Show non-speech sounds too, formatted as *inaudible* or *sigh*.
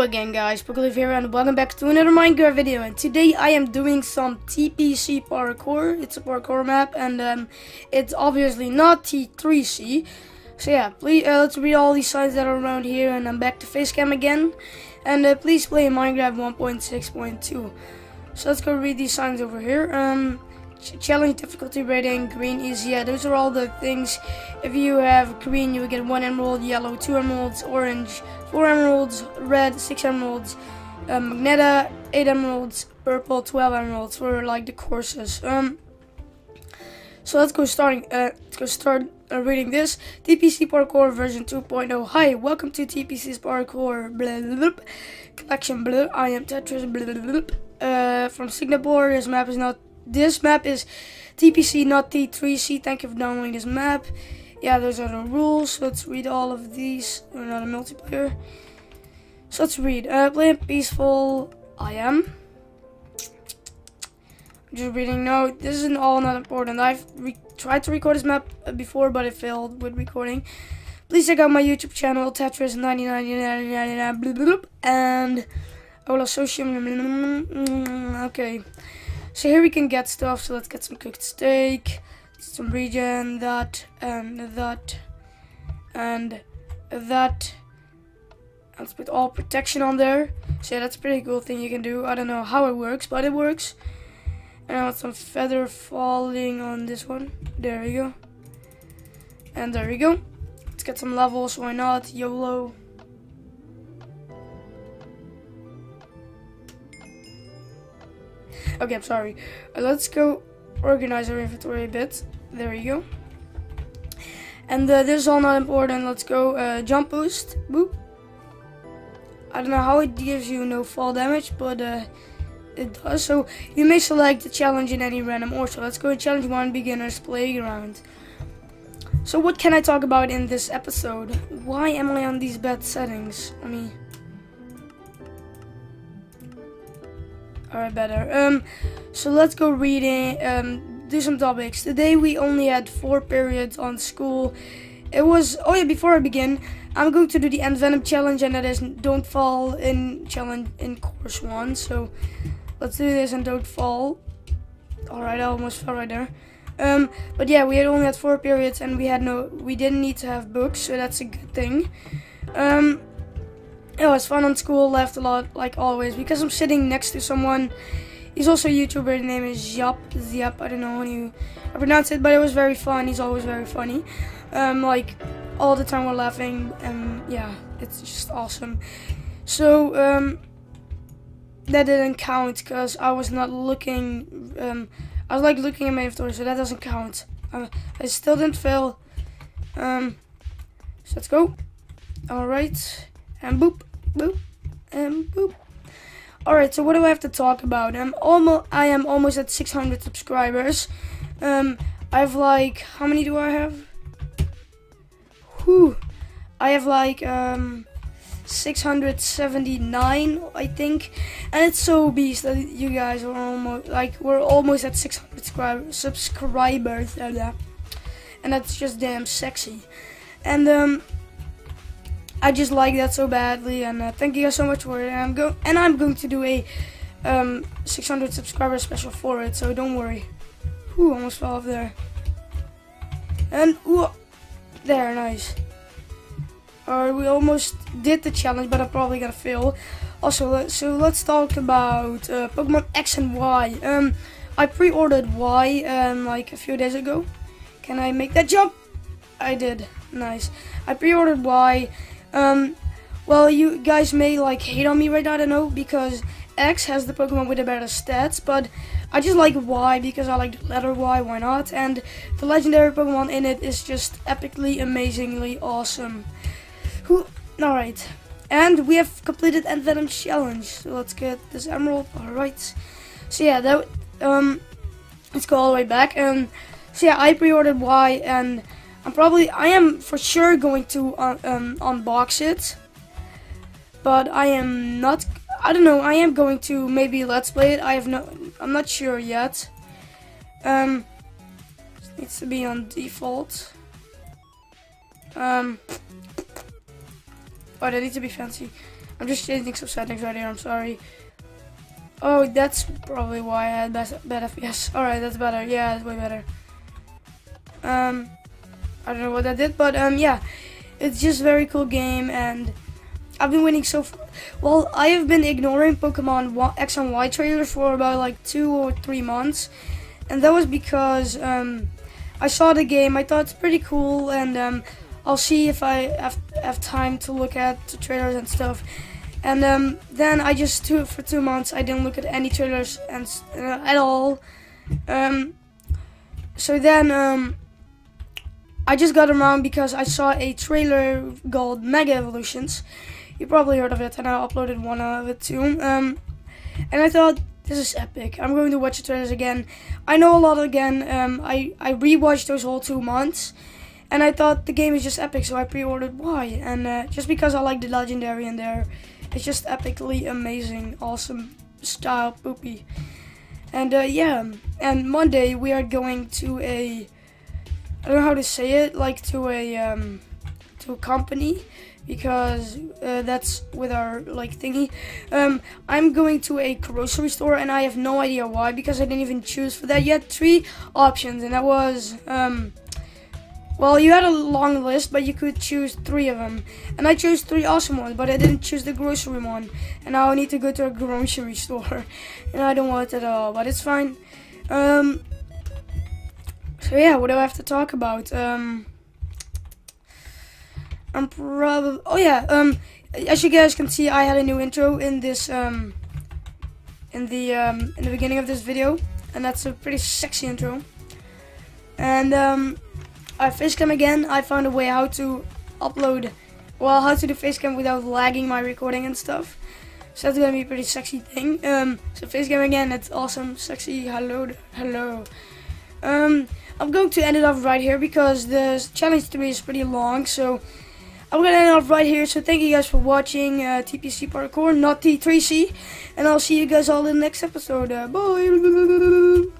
Again guys, Pokolive here and welcome back to another Minecraft video and today I am doing some TPC parkour. It's a parkour map and um, it's obviously not T3C. So yeah, please uh, let's read all these signs that are around here and I'm back to facecam again. And uh, please play Minecraft 1.6.2. So let's go read these signs over here. Um, challenge difficulty rating green is yeah those are all the things if you have green you will get one emerald yellow two emeralds orange four emeralds red six emeralds um, magneta eight emeralds purple 12 emeralds for like the courses um so let's go starting uh, let's go start uh, reading this tpc parkour version 2.0 hi welcome to tpc's parkour blah, blah, blah, collection blah, i am tetris blah, blah, blah, uh, from singapore this map is not this map is TPC, not T3C. Thank you for downloading this map. Yeah, those are the rules. Let's read all of these. We're not a multiplayer. So let's read. Uh, play peaceful. I am. Just reading. No, this isn't all not important. I've tried to record this map before, but it failed with recording. Please check out my YouTube channel, Tetris 99 and I will associate. Okay. So here we can get stuff. So let's get some cooked steak, some region um, that, and that, and that. Let's put all protection on there. So that's a pretty cool thing you can do. I don't know how it works, but it works. And I want some feather falling on this one. There we go. And there we go. Let's get some levels, why not? YOLO. Okay, I'm sorry. Let's go organize our inventory a bit. There we go. And uh, this is all not important. Let's go uh, jump boost. Boop. I don't know how it gives you no fall damage, but uh, it does. So you may select the challenge in any random order. So let's go to challenge one, beginner's playground. So what can I talk about in this episode? Why am I on these bad settings? I mean. Alright, better. Um, so let's go reading. Um, do some topics. Today we only had four periods on school. It was. Oh yeah. Before I begin, I'm going to do the AntVenom challenge, and that is don't fall in challenge in course one. So let's do this and don't fall. Alright, I almost fell right there. Um, but yeah, we had only had four periods, and we had no. We didn't need to have books, so that's a good thing. Um, it was fun on school, laughed a lot, like always, because I'm sitting next to someone. He's also a YouTuber, his name is Zap, Zap, I don't know how you pronounce it, but it was very fun, he's always very funny. Um, like, all the time we're laughing, and yeah, it's just awesome. So, um, that didn't count, because I was not looking, um, I was like looking at my inventory, so that doesn't count. Uh, I still didn't fail. Um, so let's go. Alright, and boop boop, and boop. Alright, so what do I have to talk about? I'm almost, I am almost at 600 subscribers. Um, I have like, how many do I have? Whew. I have like, um, 679, I think. And it's so beast that you guys are almost, like, we're almost at 600 subscribers. And that's just damn sexy. And, um, I just like that so badly, and uh, thank you guys so much for it. And I'm go and I'm going to do a um, 600 subscriber special for it, so don't worry. Whew, almost fell off there. And ooh, there, nice. Alright, we almost did the challenge, but I'm probably gonna fail. Also, so let's talk about uh, Pokemon X and Y. Um, I pre-ordered Y um, like a few days ago. Can I make that jump? I did. Nice. I pre-ordered Y um, well, you guys may like hate on me right now, I don't know, because X has the Pokemon with the better stats, but I just like Y because I like the letter Y, why not? And the legendary Pokemon in it is just epically, amazingly awesome. Who? Alright. And we have completed AntVenom Challenge. So let's get this Emerald. Alright. So yeah, that um let's go all the way back. And so yeah, I pre-ordered Y and I'm probably, I am for sure going to uh, um, unbox it. But I am not, I don't know, I am going to maybe let's play it. I have no, I'm not sure yet. Um, needs to be on default. Um, oh, they need to be fancy. I'm just changing some settings right here. I'm sorry. Oh, that's probably why I had bad, bad FPS. Alright, that's better. Yeah, that's way better. Um, I don't know what I did, but um, yeah, it's just a very cool game, and I've been winning so far. Well, I have been ignoring Pokemon X and Y trailers for about like two or three months, and that was because um, I saw the game. I thought it's pretty cool, and um, I'll see if I have, have time to look at the trailers and stuff. And um, then I just two for two months I didn't look at any trailers and uh, at all. Um, so then um, I just got around because I saw a trailer called Mega Evolutions. You probably heard of it, and I uploaded one of it too. Um, and I thought this is epic. I'm going to watch the trailers again. I know a lot again. Um, I I rewatched those whole two months, and I thought the game is just epic, so I pre-ordered Y. And uh, just because I like the legendary in there it's just epically amazing, awesome style poopy. And uh, yeah, and Monday we are going to a I don't know how to say it, like to a um, to a company because uh, that's with our like thingy. Um, I'm going to a grocery store and I have no idea why because I didn't even choose for that yet. Three options and that was um, well, you had a long list, but you could choose three of them. And I chose three awesome ones, but I didn't choose the grocery one. And now I need to go to a grocery *laughs* store. And I don't want it at all, but it's fine. Um, so yeah, what do I have to talk about? Um, I'm probably... Oh yeah, um, as you guys can see, I had a new intro in this, um, in the, um, in the beginning of this video. And that's a pretty sexy intro. And, um I facecam again. I found a way how to upload, well, how to do facecam without lagging my recording and stuff. So that's gonna be a pretty sexy thing. Um, so facecam again. That's awesome, sexy. Hello, hello. Um, I'm going to end it off right here because the challenge to me is pretty long. So I'm gonna end off right here. So thank you guys for watching uh, TPC Parkour, not T3C, and I'll see you guys all in the next episode. Uh, bye.